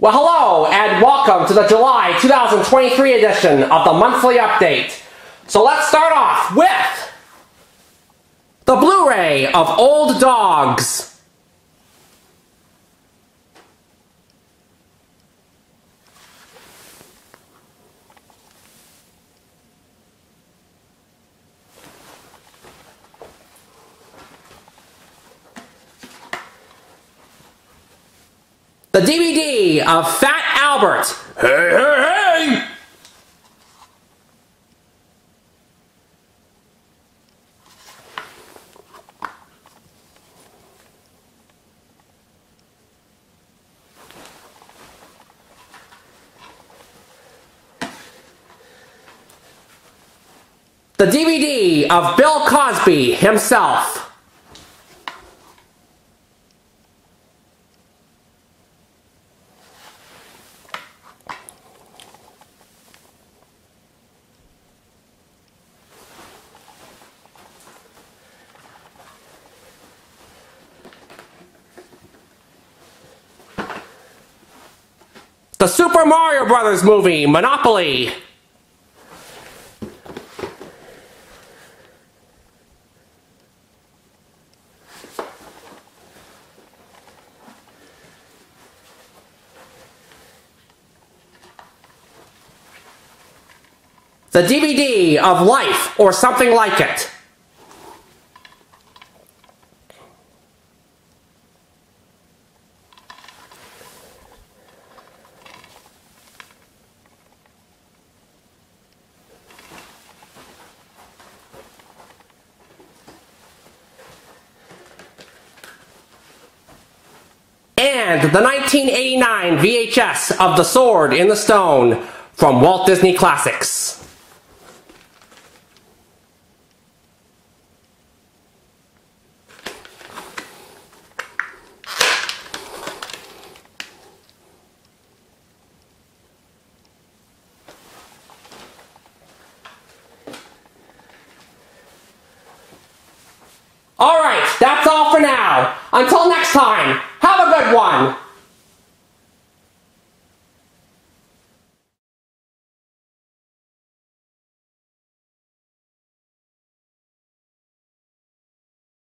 Well, hello and welcome to the July 2023 edition of the monthly update. So let's start off with the Blu-ray of Old Dogs. The DVD of Fat Albert. Hey, hey, hey! The DVD of Bill Cosby himself. The Super Mario Brothers movie, Monopoly. The DVD of Life or Something Like It. And the 1989 VHS of The Sword in the Stone from Walt Disney Classics. Alright, that's all for now. Until next time, have a good one.